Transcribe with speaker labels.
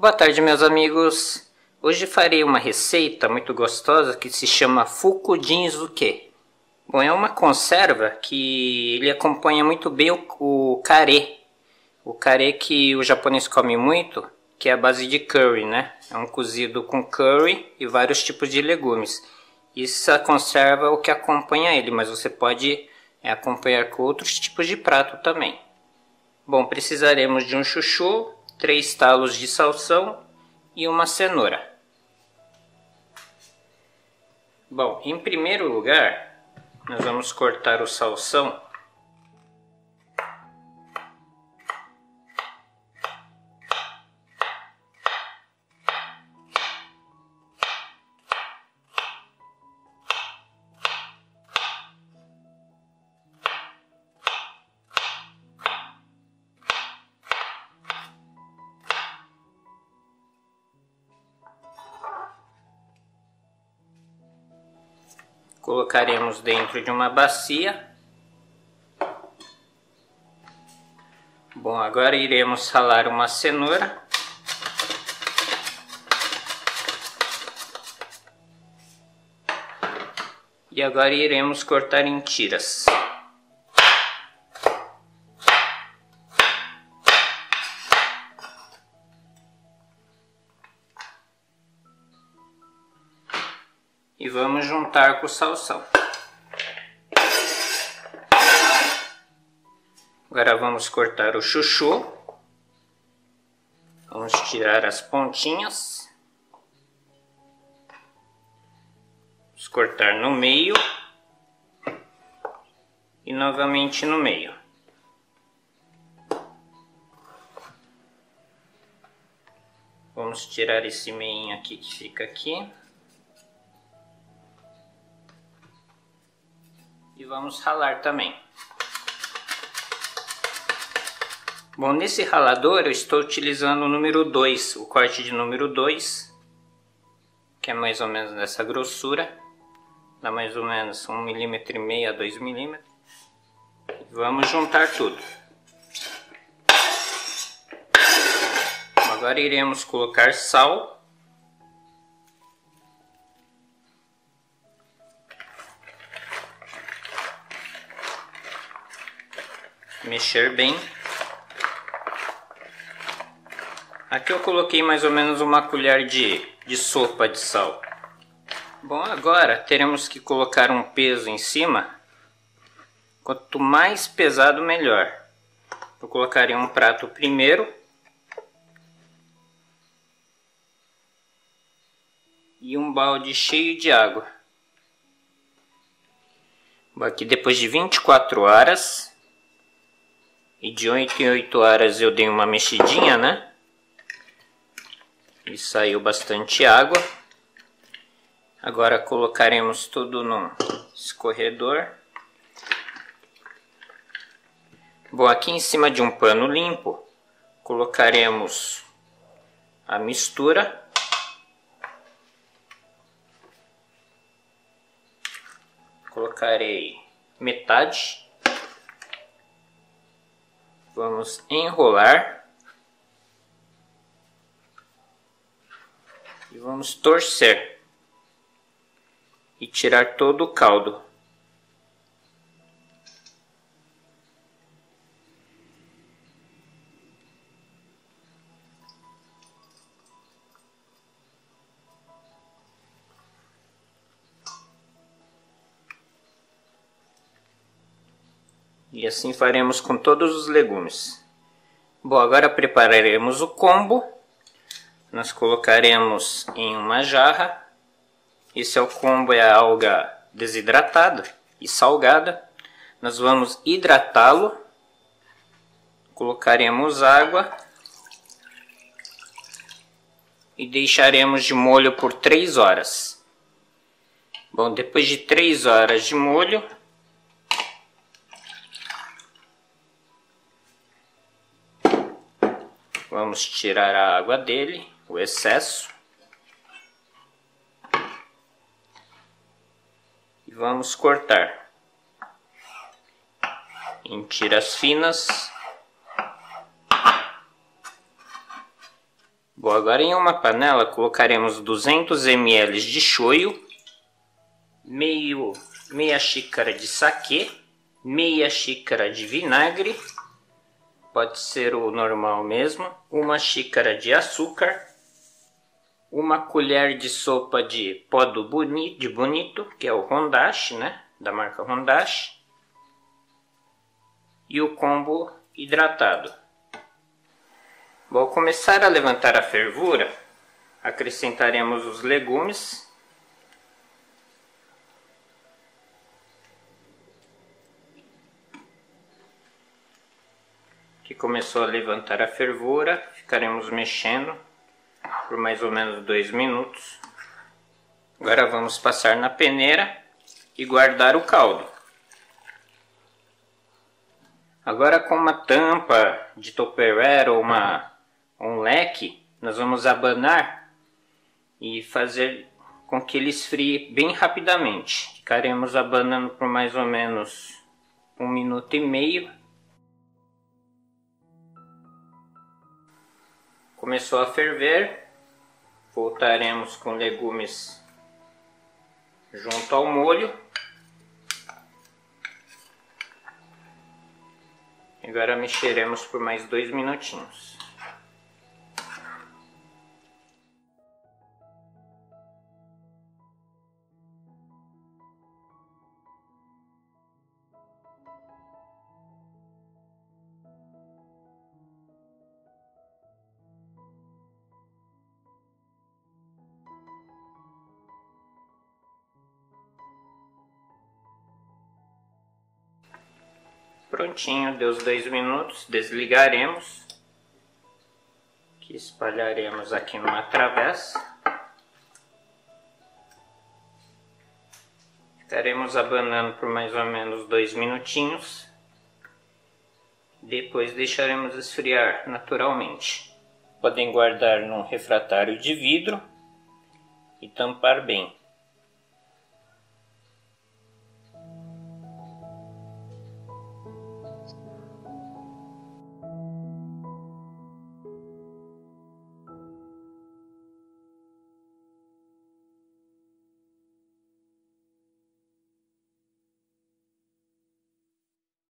Speaker 1: Boa tarde, meus amigos. Hoje farei uma receita muito gostosa que se chama Fukudinzuke. Bom, é uma conserva que ele acompanha muito bem o, o kare. O kare que o japonês come muito, que é a base de curry, né? É um cozido com curry e vários tipos de legumes. Isso conserva é o que acompanha ele, mas você pode é, acompanhar com outros tipos de prato também. Bom, precisaremos de um chuchu, três talos de salsão e uma cenoura. Bom, em primeiro lugar, nós vamos cortar o salsão Colocaremos dentro de uma bacia. Bom, agora iremos ralar uma cenoura. E agora iremos cortar em tiras. E vamos juntar com o salsão. Agora vamos cortar o chuchu. Vamos tirar as pontinhas. Vamos cortar no meio. E novamente no meio. Vamos tirar esse meio aqui que fica aqui. Vamos ralar também. Bom, nesse ralador eu estou utilizando o número 2, o corte de número 2, que é mais ou menos dessa grossura, dá mais ou menos 1 milímetro e meio a 2 milímetros. Vamos juntar tudo. Agora iremos colocar sal mexer bem. Aqui eu coloquei mais ou menos uma colher de, de sopa de sal. Bom, agora teremos que colocar um peso em cima. Quanto mais pesado, melhor. Eu colocarei um prato primeiro. E um balde cheio de água. Aqui depois de 24 horas, e de 8 em 8 horas eu dei uma mexidinha, né? E saiu bastante água. Agora colocaremos tudo no escorredor. Bom, aqui em cima de um pano limpo, colocaremos a mistura. Colocarei metade Vamos enrolar. E vamos torcer. E tirar todo o caldo. E assim faremos com todos os legumes. Bom, agora prepararemos o combo. Nós colocaremos em uma jarra. Esse é o combo, é a alga desidratada e salgada. Nós vamos hidratá-lo. Colocaremos água. E deixaremos de molho por 3 horas. Bom, depois de 3 horas de molho, Vamos tirar a água dele, o excesso. E vamos cortar em tiras finas. Bom, agora em uma panela colocaremos 200 ml de shoyu, meio, meia xícara de saquê, meia xícara de vinagre, pode ser o normal mesmo, uma xícara de açúcar, uma colher de sopa de pó do boni, de bonito, que é o Hondashi, né, da marca Hondashi, e o combo hidratado. Ao começar a levantar a fervura, acrescentaremos os legumes. Começou a levantar a fervura, ficaremos mexendo por mais ou menos dois minutos. Agora vamos passar na peneira e guardar o caldo. Agora com uma tampa de Tupperware ou uma um leque, nós vamos abanar e fazer com que ele esfrie bem rapidamente. Ficaremos abanando por mais ou menos um minuto e meio. Começou a ferver, voltaremos com legumes junto ao molho. Agora mexeremos por mais dois minutinhos. Prontinho, deu os dois minutos, desligaremos. Que espalharemos aqui numa travessa. Ficaremos abanando por mais ou menos dois minutinhos. Depois deixaremos esfriar naturalmente. Podem guardar num refratário de vidro e tampar bem.